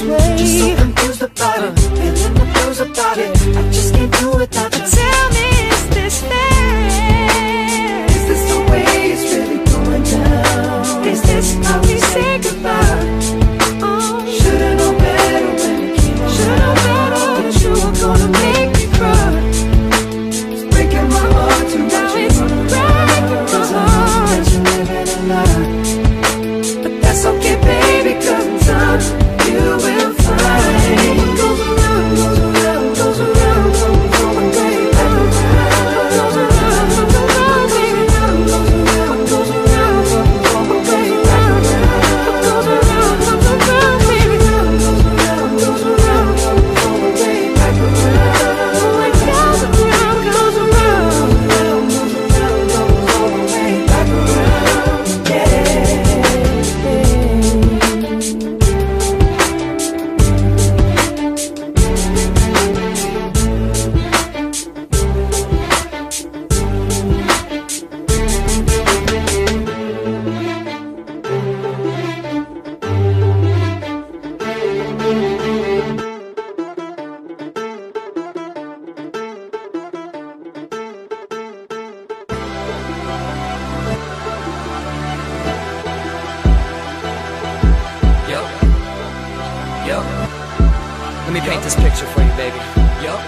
this way. Me paint this picture for you, baby. Yup.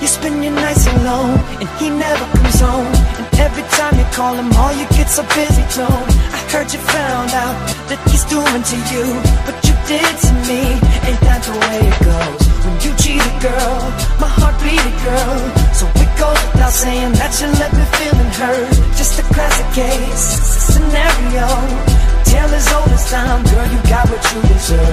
You spend your nights alone, and he never comes home. And every time you call him, all you get's a busy tone. I heard you found out that he's doing to you what you did to me. Ain't that the way it goes? When you cheat a girl, my heart bleeded, girl. So it goes without saying that you left me feeling hurt. Just a classic case scenario. Tale as old as time, girl, you got what you deserved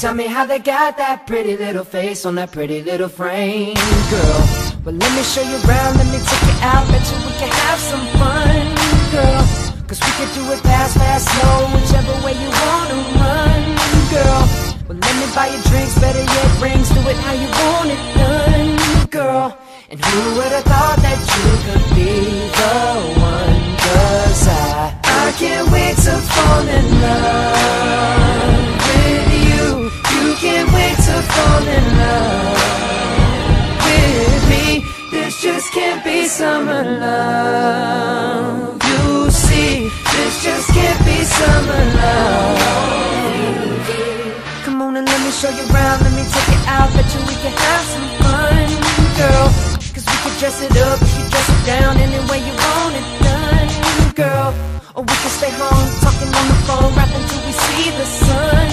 tell me how they got that pretty little face on that pretty little frame, girl. Well, let me show you around, let me take you out, bet you we can have some fun, girl. Cause we can do it fast, fast, slow, whichever way you wanna run, girl. Well, let me buy you drinks, better yet rings, do it how you want it done, girl. And who would have thought that you could be the one? Cause I, I can't wait to fall in love show you around, let me take it out, bet you we can have some fun, girl. Cause we could dress it up, we could dress it down any way you want it done, girl. Or we can stay home, talking on the phone, rapping till we see the sun,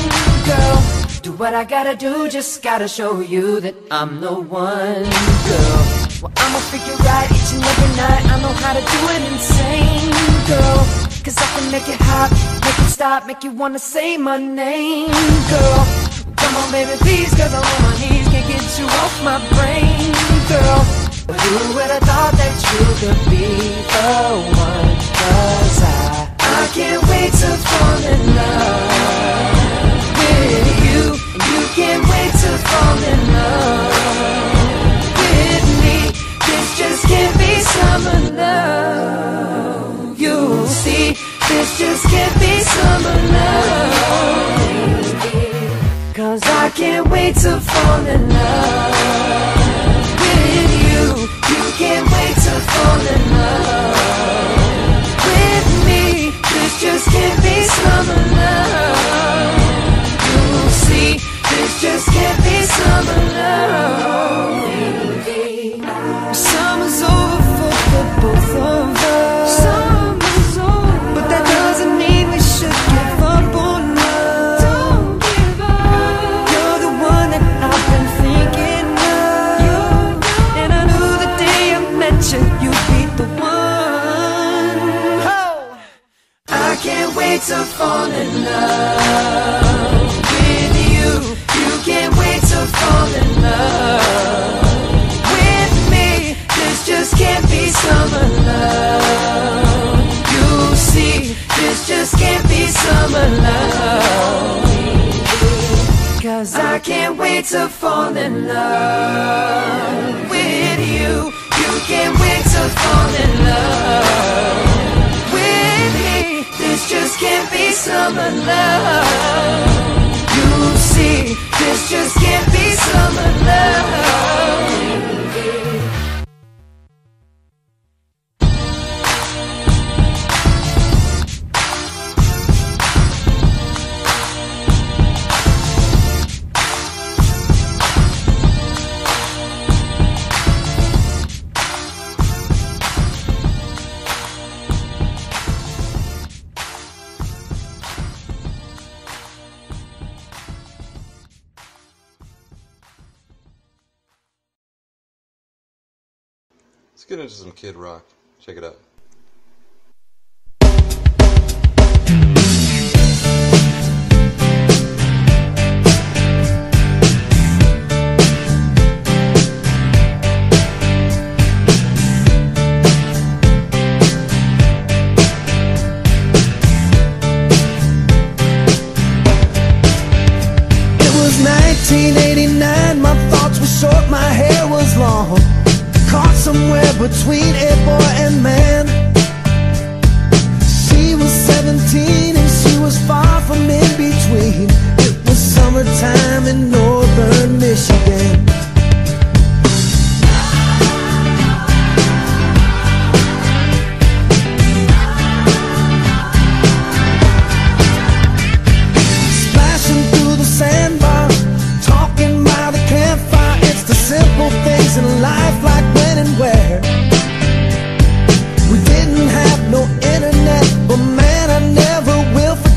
girl. Do what I gotta do, just gotta show you that I'm the one, girl. Well, I'ma figure out each and every night, I know how to do it insane, girl. Cause I can make it hot, make it stop, make you wanna say my name, girl. Come on, baby, please, cause I'm on my knees, can't get you off my brain, girl. Who would have thought that you could be the one? To fall in love fall in love. Summer love. You see, this just can't be summer love. Let's get into some Kid Rock. Check it out.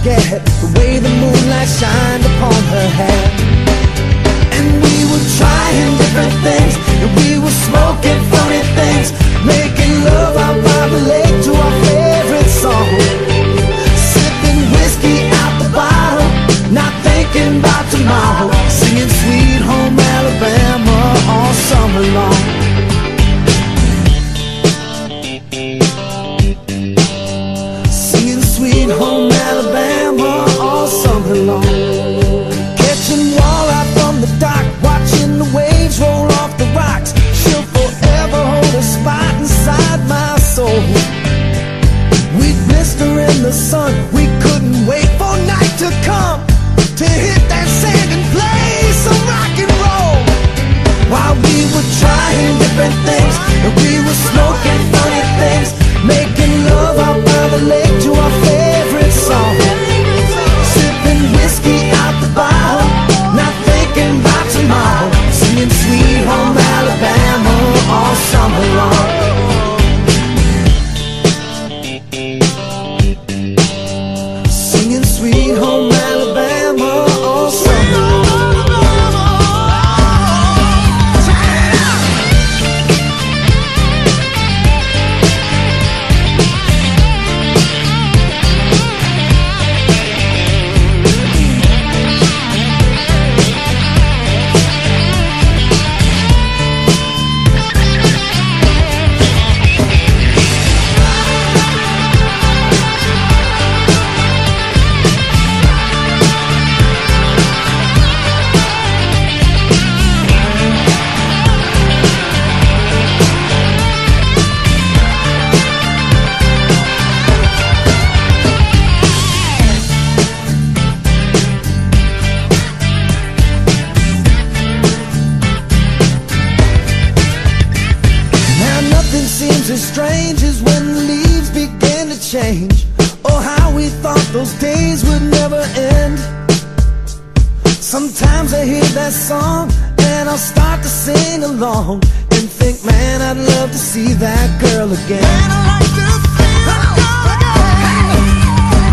Forget the way the moonlight shined upon her hair. And we were trying different things, and we were smoking funny things, making love out by the lake to our favorite song. Sipping whiskey out the bottle, not thinking about tomorrow. Singing Sweet Home Alabama all summer long. The sun. We couldn't wait for night to come to hit that sand and play some rock and roll. While we were trying different things and we were smoking I'll start to sing along and think, man, I'd love to see that girl again.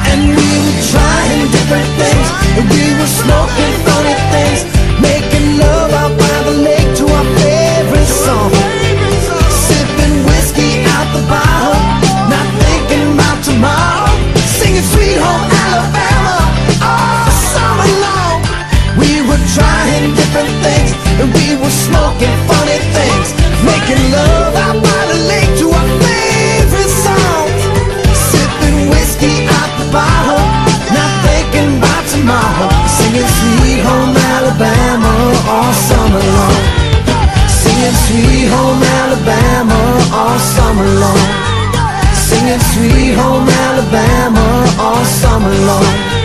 And we were trying different things and we were smoking funny things, making love out by the lake to our favorite song. Sipping whiskey out the bottle, not thinking about tomorrow. Singing Sweet Home Alabama oh, all summer long. We were trying different things and we were smoking funny things, making love out by the lake to our favorite song. Sipping whiskey out the bottle, not thinking about tomorrow. Singing Sweet Home Alabama all summer long. Singing Sweet Home Alabama all summer long. Singing Sweet Home Alabama all summer long.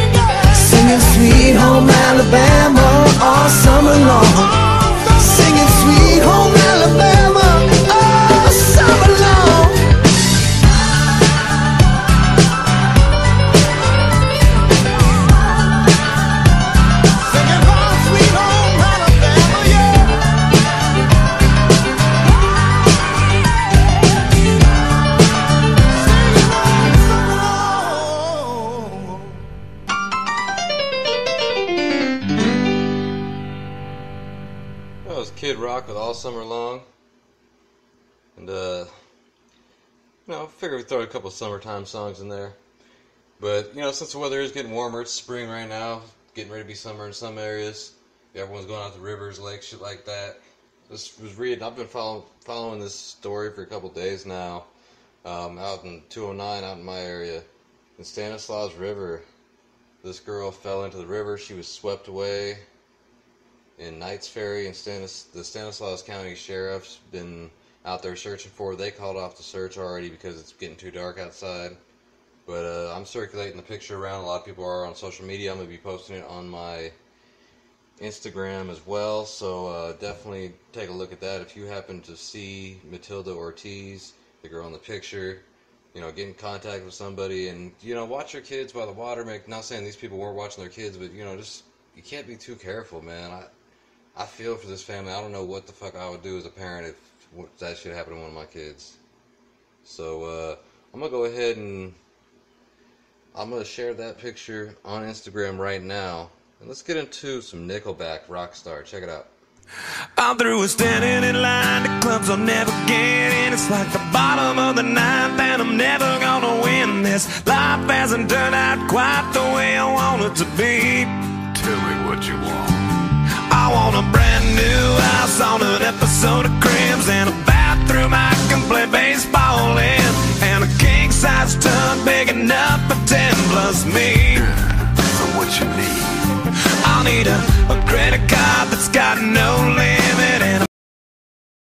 Kid Rock with All Summer Long. And, uh, you know, I figure we throw a couple summertime songs in there. But, you know, since the weather is getting warmer, it's spring right now, getting ready to be summer in some areas. Everyone's going out to rivers, lakes, shit like that. Just was reading, I've been follow, following this story for a couple days now. Um, out in 209, out in my area, in Stanislaus River. This girl fell into the river. She was swept away in Knights Ferry and Stanis, the Stanislaus County Sheriff's been out there searching for. They called off the search already because it's getting too dark outside. But uh, I'm circulating the picture around. A lot of people are on social media. I'm going to be posting it on my Instagram as well. So uh, definitely take a look at that. If you happen to see Matilda Ortiz, the girl in the picture, you know, get in contact with somebody and, you know, watch your kids by the water. Make, not saying these people weren't watching their kids, but, you know, just, you can't be too careful, man. I, I feel for this family. I don't know what the fuck I would do as a parent if that shit happened to one of my kids. So uh, I'm gonna go ahead and I'm gonna share that picture on Instagram right now, and let's get into some Nickelback Rockstar. Check it out. I'm through with standing in line. The clubs I'll never get in. It's like the bottom of the ninth, and I'm never gonna win this. Life hasn't turned out quite the way I want it to be. Tell me what you want. I want a brand new house on an episode of Cribs and a bathroom I can play baseball in, and a king size tub big enough for ten plus me. So what you need? I'll need a, a credit card that's got no limit.